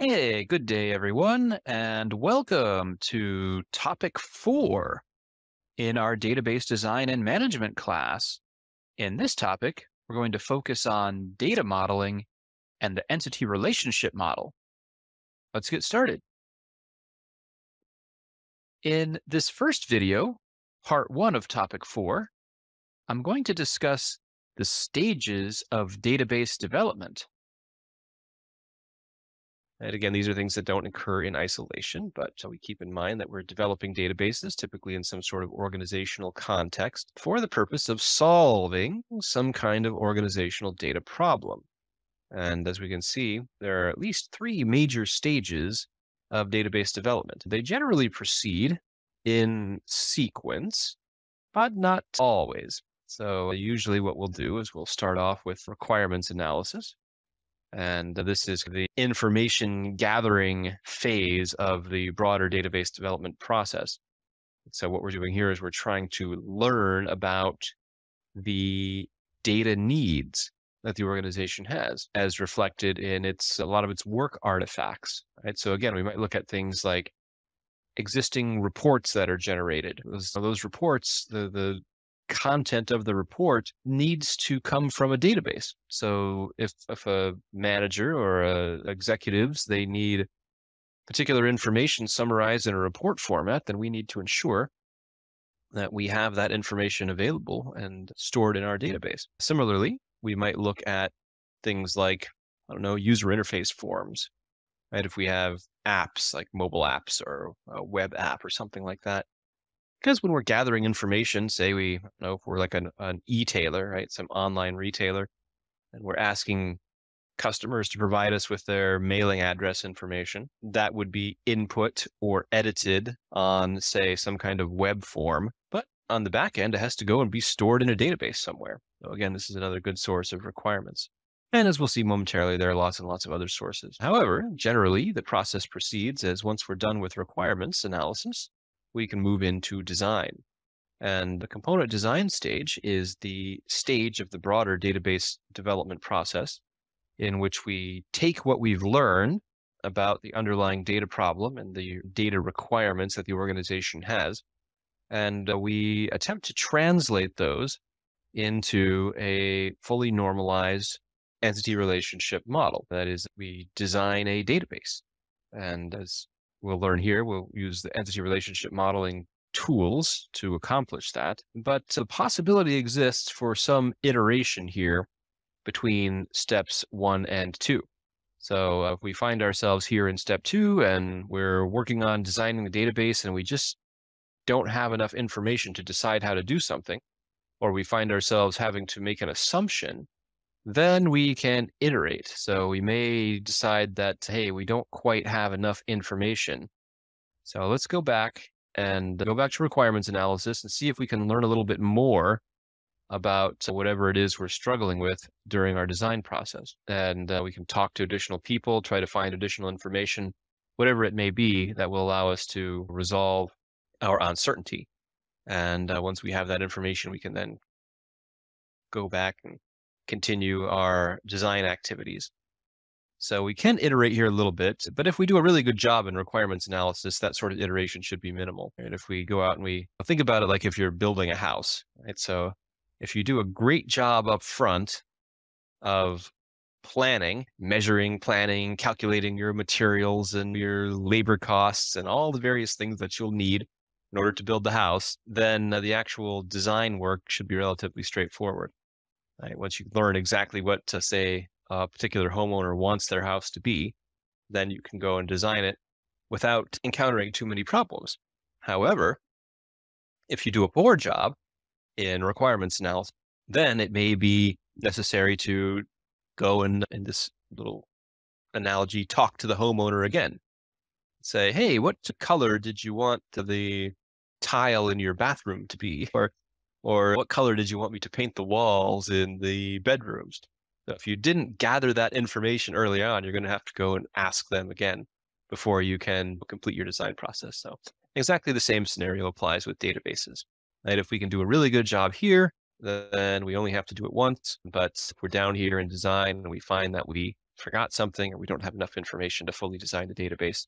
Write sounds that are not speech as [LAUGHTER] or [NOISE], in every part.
Hey, good day, everyone, and welcome to topic four in our database design and management class. In this topic, we're going to focus on data modeling and the entity relationship model. Let's get started. In this first video, part one of topic four, I'm going to discuss the stages of database development. And again, these are things that don't occur in isolation, but we keep in mind that we're developing databases, typically in some sort of organizational context, for the purpose of solving some kind of organizational data problem. And as we can see, there are at least three major stages of database development. They generally proceed in sequence, but not always. So usually what we'll do is we'll start off with requirements analysis, and this is the information gathering phase of the broader database development process. So what we're doing here is we're trying to learn about the data needs that the organization has as reflected in its a lot of its work artifacts right so again we might look at things like existing reports that are generated those, those reports the the content of the report needs to come from a database. So if, if a manager or a executives, they need particular information summarized in a report format, then we need to ensure that we have that information available and stored in our database. Similarly, we might look at things like, I don't know, user interface forms, right? If we have apps like mobile apps or a web app or something like that, because when we're gathering information, say we know if we're like an, an e-tailer, right, some online retailer, and we're asking customers to provide us with their mailing address information, that would be input or edited on, say, some kind of web form. But on the back end, it has to go and be stored in a database somewhere. So again, this is another good source of requirements. And as we'll see momentarily, there are lots and lots of other sources. However, generally, the process proceeds as once we're done with requirements analysis, we can move into design. And the component design stage is the stage of the broader database development process in which we take what we've learned about the underlying data problem and the data requirements that the organization has. And uh, we attempt to translate those into a fully normalized entity relationship model. That is, we design a database. And as we'll learn here. We'll use the entity relationship modeling tools to accomplish that. But the possibility exists for some iteration here between steps one and two. So uh, if we find ourselves here in step two and we're working on designing the database and we just don't have enough information to decide how to do something, or we find ourselves having to make an assumption then we can iterate. So we may decide that, hey, we don't quite have enough information. So let's go back and go back to requirements analysis and see if we can learn a little bit more about whatever it is we're struggling with during our design process. And uh, we can talk to additional people, try to find additional information, whatever it may be that will allow us to resolve our uncertainty. And uh, once we have that information, we can then go back and continue our design activities. So we can iterate here a little bit, but if we do a really good job in requirements analysis, that sort of iteration should be minimal. And if we go out and we think about it like if you're building a house, right? So if you do a great job up front of planning, measuring, planning, calculating your materials and your labor costs and all the various things that you'll need in order to build the house, then the actual design work should be relatively straightforward. Right? Once you learn exactly what to say a particular homeowner wants their house to be, then you can go and design it without encountering too many problems. However, if you do a poor job in requirements analysis, then it may be necessary to go and in this little analogy, talk to the homeowner again. Say, hey, what color did you want the tile in your bathroom to be? [LAUGHS] Or or what color did you want me to paint the walls in the bedrooms? So if you didn't gather that information early on, you're going to have to go and ask them again before you can complete your design process. So exactly the same scenario applies with databases. Right? If we can do a really good job here, then we only have to do it once. But if we're down here in design and we find that we forgot something or we don't have enough information to fully design the database,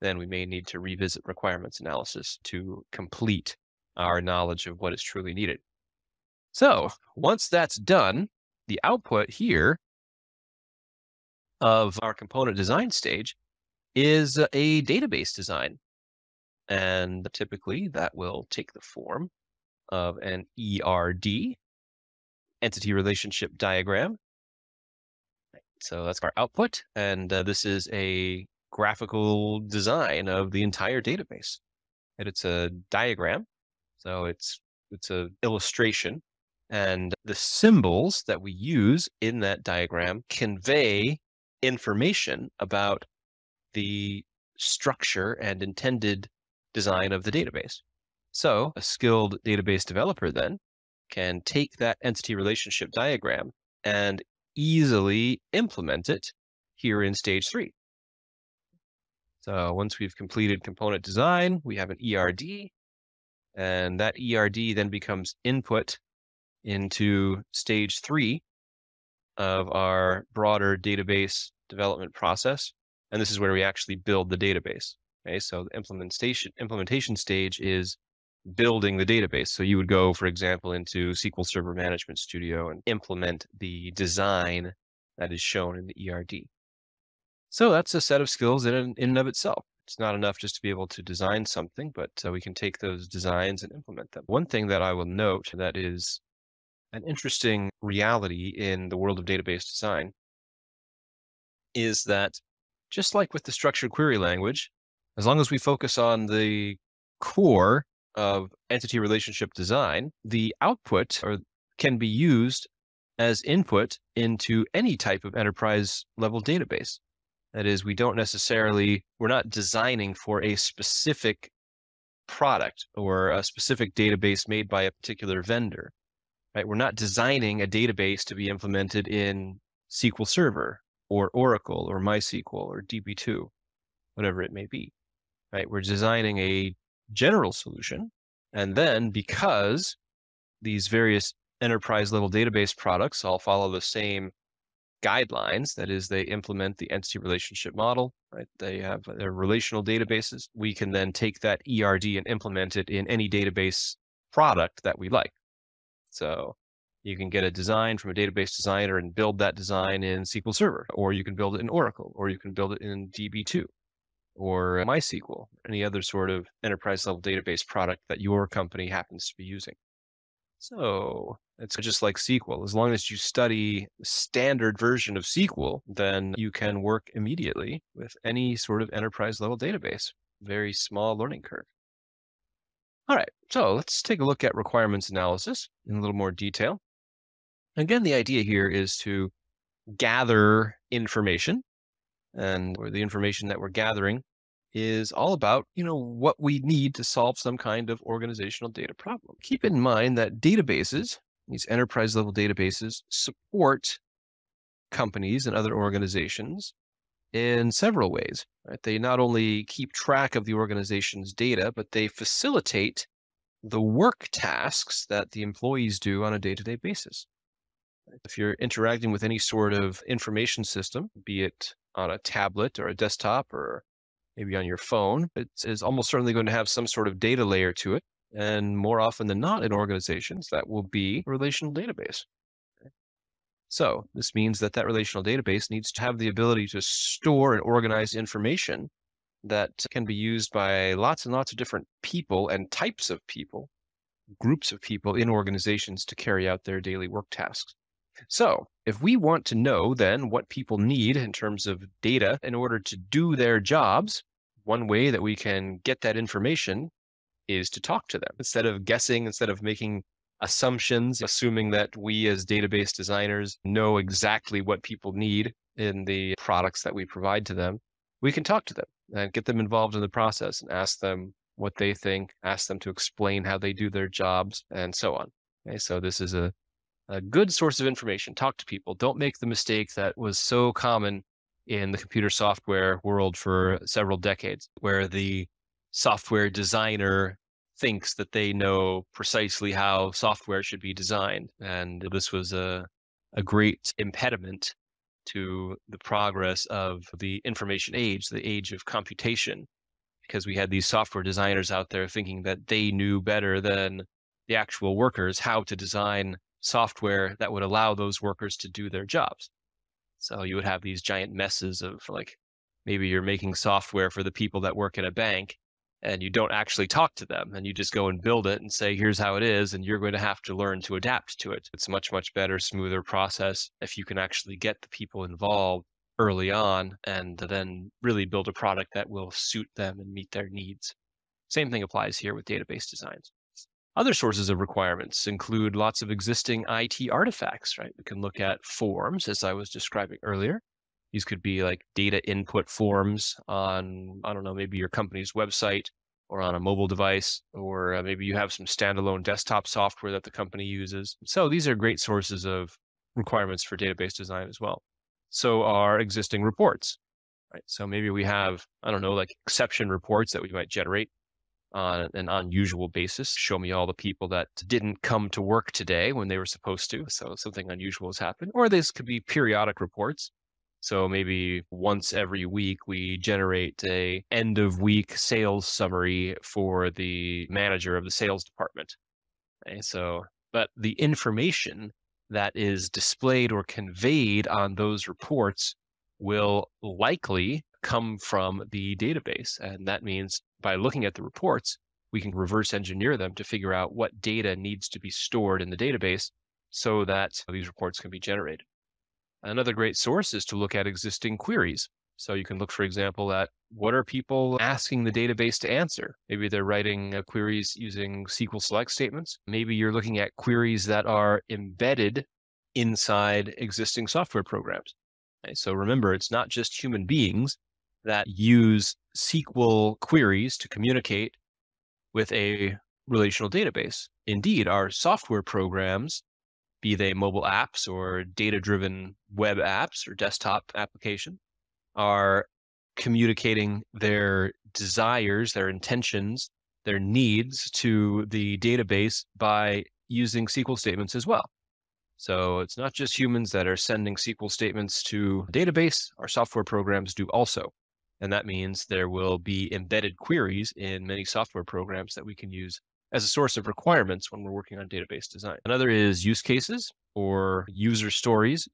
then we may need to revisit requirements analysis to complete our knowledge of what is truly needed. So once that's done, the output here of our component design stage is a database design. And typically that will take the form of an ERD, entity relationship diagram. So that's our output. And uh, this is a graphical design of the entire database. And it's a diagram. So it's it's an illustration. And the symbols that we use in that diagram convey information about the structure and intended design of the database. So a skilled database developer then can take that entity relationship diagram and easily implement it here in stage three. So once we've completed component design, we have an ERD, and that ERD then becomes input into stage three of our broader database development process. And this is where we actually build the database. Okay, so the implementation implementation stage is building the database. So you would go, for example, into SQL Server Management Studio and implement the design that is shown in the ERD. So that's a set of skills in, in and of itself. It's not enough just to be able to design something, but uh, we can take those designs and implement them. One thing that I will note that is an interesting reality in the world of database design is that just like with the structured query language, as long as we focus on the core of entity relationship design, the output or can be used as input into any type of enterprise level database. That is, we don't necessarily, we're not designing for a specific product or a specific database made by a particular vendor, right? We're not designing a database to be implemented in SQL Server or Oracle or MySQL or DB2, whatever it may be, right? We're designing a general solution. And then because these various enterprise level database products all follow the same guidelines. That is, they implement the entity relationship model, right? They have their relational databases. We can then take that ERD and implement it in any database product that we like. So you can get a design from a database designer and build that design in SQL Server, or you can build it in Oracle, or you can build it in DB2 or MySQL, any other sort of enterprise level database product that your company happens to be using. So it's just like SQL. As long as you study standard version of SQL, then you can work immediately with any sort of enterprise level database. Very small learning curve. All right, so let's take a look at requirements analysis in a little more detail. Again, the idea here is to gather information and or the information that we're gathering is all about, you know, what we need to solve some kind of organizational data problem. Keep in mind that databases, these enterprise level databases, support companies and other organizations in several ways. Right? They not only keep track of the organization's data, but they facilitate the work tasks that the employees do on a day to day basis. If you're interacting with any sort of information system, be it on a tablet or a desktop or maybe on your phone, it is almost certainly going to have some sort of data layer to it. And more often than not in organizations, that will be a relational database. So this means that that relational database needs to have the ability to store and organize information that can be used by lots and lots of different people and types of people, groups of people in organizations to carry out their daily work tasks. So if we want to know then what people need in terms of data in order to do their jobs, one way that we can get that information is to talk to them instead of guessing, instead of making assumptions, assuming that we as database designers know exactly what people need in the products that we provide to them. We can talk to them and get them involved in the process and ask them what they think, ask them to explain how they do their jobs, and so on. Okay, so this is a a good source of information. Talk to people. Don't make the mistake that was so common in the computer software world for several decades, where the software designer thinks that they know precisely how software should be designed. And this was a, a great impediment to the progress of the information age, the age of computation, because we had these software designers out there thinking that they knew better than the actual workers how to design software that would allow those workers to do their jobs. So you would have these giant messes of like maybe you're making software for the people that work at a bank and you don't actually talk to them and you just go and build it and say here's how it is and you're going to have to learn to adapt to it. It's much much better smoother process if you can actually get the people involved early on and then really build a product that will suit them and meet their needs. Same thing applies here with database designs other sources of requirements include lots of existing IT artifacts, right? We can look at forms, as I was describing earlier. These could be like data input forms on, I don't know, maybe your company's website or on a mobile device, or uh, maybe you have some standalone desktop software that the company uses. So these are great sources of requirements for database design as well. So are existing reports, right? So maybe we have, I don't know, like exception reports that we might generate on an unusual basis. Show me all the people that didn't come to work today when they were supposed to. So something unusual has happened. Or this could be periodic reports. So maybe once every week we generate a end of week sales summary for the manager of the sales department. Okay, so, but the information that is displayed or conveyed on those reports will likely come from the database. And that means by looking at the reports, we can reverse engineer them to figure out what data needs to be stored in the database so that these reports can be generated. Another great source is to look at existing queries. So you can look, for example, at what are people asking the database to answer? Maybe they're writing uh, queries using SQL select statements. Maybe you're looking at queries that are embedded inside existing software programs. Okay, so remember, it's not just human beings that use SQL queries to communicate with a relational database. Indeed, our software programs be they mobile apps or data driven web apps or desktop application, are communicating their desires, their intentions, their needs to the database by using SQL statements as well. So it's not just humans that are sending SQL statements to database, our software programs do also. And that means there will be embedded queries in many software programs that we can use as a source of requirements when we're working on database design. Another is use cases or user stories,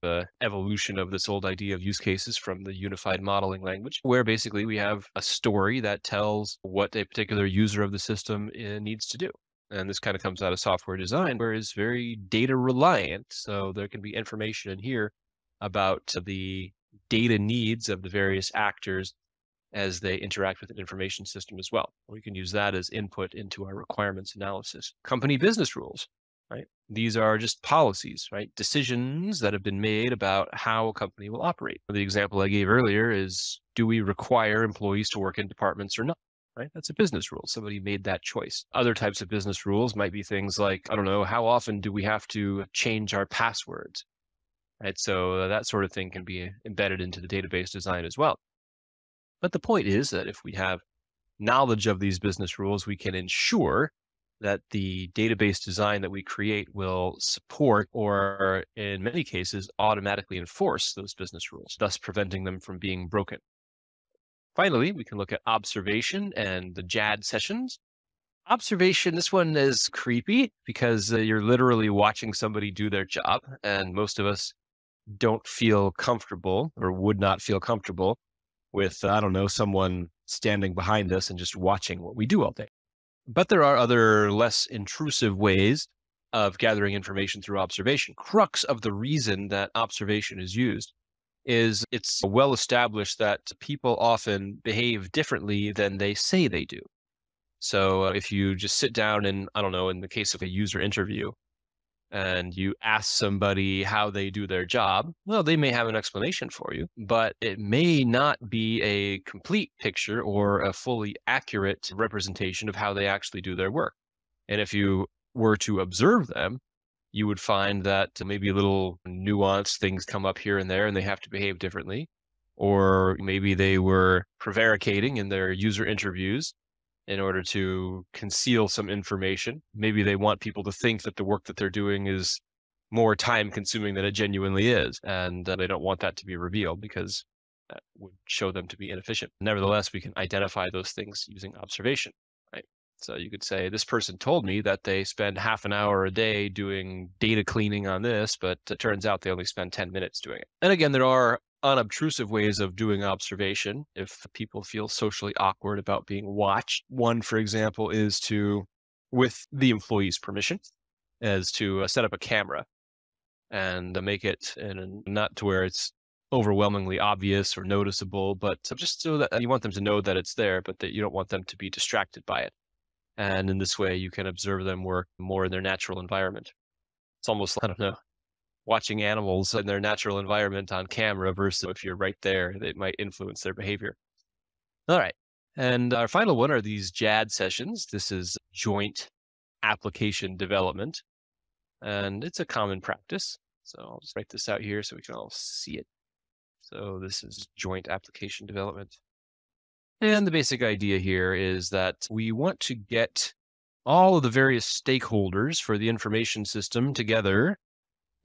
the evolution of this old idea of use cases from the unified modeling language, where basically we have a story that tells what a particular user of the system eh, needs to do. And this kind of comes out of software design, where it's very data reliant. So there can be information in here about the data needs of the various actors as they interact with an information system as well. We can use that as input into our requirements analysis. Company business rules, right? These are just policies, right? Decisions that have been made about how a company will operate. The example I gave earlier is do we require employees to work in departments or not? Right? That's a business rule. Somebody made that choice. Other types of business rules might be things like, I don't know, how often do we have to change our passwords? Right? So that sort of thing can be embedded into the database design as well. But the point is that if we have knowledge of these business rules, we can ensure that the database design that we create will support or in many cases automatically enforce those business rules, thus preventing them from being broken. Finally, we can look at observation and the JAD sessions. Observation, this one is creepy because uh, you're literally watching somebody do their job, and most of us don't feel comfortable or would not feel comfortable with, I don't know, someone standing behind us and just watching what we do all day. But there are other less intrusive ways of gathering information through observation. Crux of the reason that observation is used is it's well established that people often behave differently than they say they do. So uh, if you just sit down and, I don't know, in the case of a user interview, and you ask somebody how they do their job, well, they may have an explanation for you, but it may not be a complete picture or a fully accurate representation of how they actually do their work. And if you were to observe them, you would find that maybe little nuanced things come up here and there and they have to behave differently. Or maybe they were prevaricating in their user interviews in order to conceal some information. Maybe they want people to think that the work that they're doing is more time consuming than it genuinely is. And uh, they don't want that to be revealed because that would show them to be inefficient. Nevertheless, we can identify those things using observation, right? So you could say, this person told me that they spend half an hour a day doing data cleaning on this, but it turns out they only spend 10 minutes doing it. And again, there are unobtrusive ways of doing observation if people feel socially awkward about being watched. One, for example, is to, with the employee's permission, is to uh, set up a camera and uh, make it in a, not to where it's overwhelmingly obvious or noticeable, but just so that you want them to know that it's there, but that you don't want them to be distracted by it. And in this way, you can observe them work more in their natural environment. It's almost, I don't know, watching animals in their natural environment on camera versus if you're right there, it might influence their behavior. All right. And our final one are these JAD sessions. This is joint application development. And it's a common practice. So I'll just write this out here so we can all see it. So this is joint application development. And the basic idea here is that we want to get all of the various stakeholders for the information system together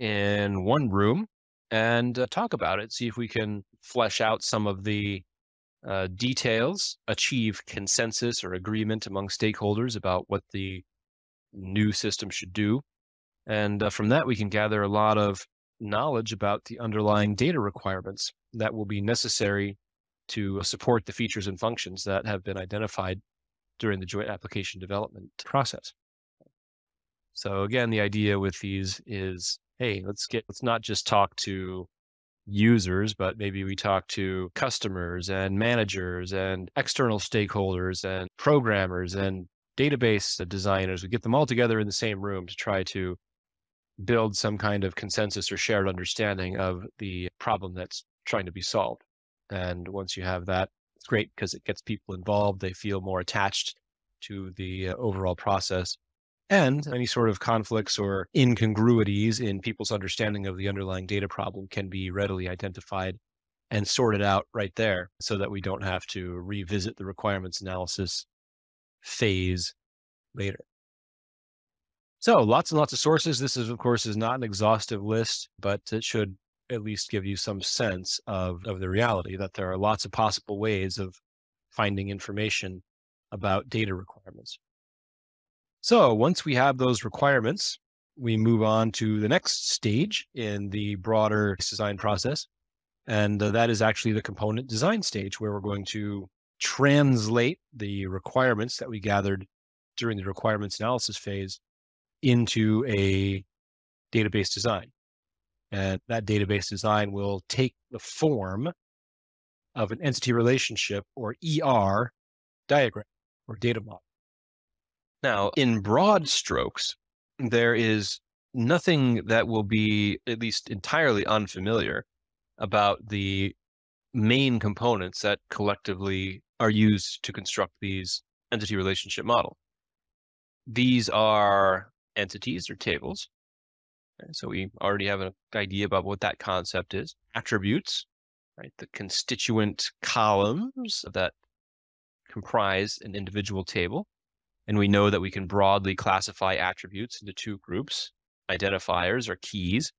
in one room and uh, talk about it, see if we can flesh out some of the uh, details, achieve consensus or agreement among stakeholders about what the new system should do. And uh, from that, we can gather a lot of knowledge about the underlying data requirements that will be necessary to support the features and functions that have been identified during the joint application development process. So again, the idea with these is, hey, let's get, let's not just talk to users, but maybe we talk to customers and managers and external stakeholders and programmers and database designers. We get them all together in the same room to try to build some kind of consensus or shared understanding of the problem that's trying to be solved. And once you have that, it's great because it gets people involved. They feel more attached to the uh, overall process. And any sort of conflicts or incongruities in people's understanding of the underlying data problem can be readily identified and sorted out right there so that we don't have to revisit the requirements analysis phase later. So lots and lots of sources. This is, of course, is not an exhaustive list, but it should at least give you some sense of, of the reality that there are lots of possible ways of finding information about data requirements. So once we have those requirements, we move on to the next stage in the broader design process. And uh, that is actually the component design stage where we're going to translate the requirements that we gathered during the requirements analysis phase into a database design. And that database design will take the form of an entity relationship or ER diagram or data model. Now, in broad strokes, there is nothing that will be at least entirely unfamiliar about the main components that collectively are used to construct these entity relationship model. These are entities or tables. So we already have an idea about what that concept is. Attributes, right? The constituent columns that comprise an individual table. And we know that we can broadly classify attributes into two groups, identifiers or keys,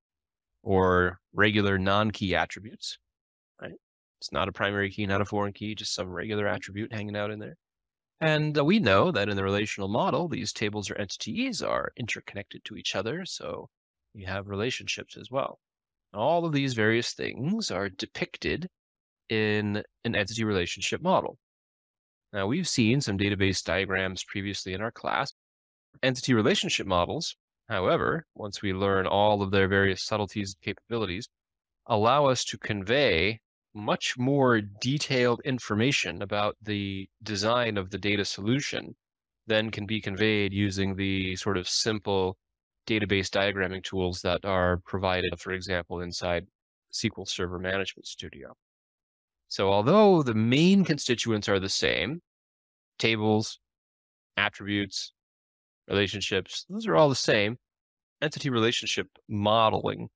or regular non-key attributes, right? It's not a primary key, not a foreign key, just some regular attribute hanging out in there. And uh, we know that in the relational model, these tables or entities are interconnected to each other. So you have relationships as well. All of these various things are depicted in an entity relationship model. Now, we've seen some database diagrams previously in our class. Entity relationship models, however, once we learn all of their various subtleties and capabilities, allow us to convey much more detailed information about the design of the data solution than can be conveyed using the sort of simple database diagramming tools that are provided, for example, inside SQL Server Management Studio. So although the main constituents are the same, tables, attributes, relationships, those are all the same. Entity relationship modeling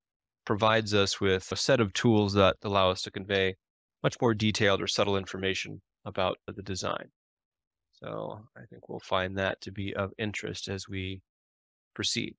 provides us with a set of tools that allow us to convey much more detailed or subtle information about the design. So I think we'll find that to be of interest as we proceed.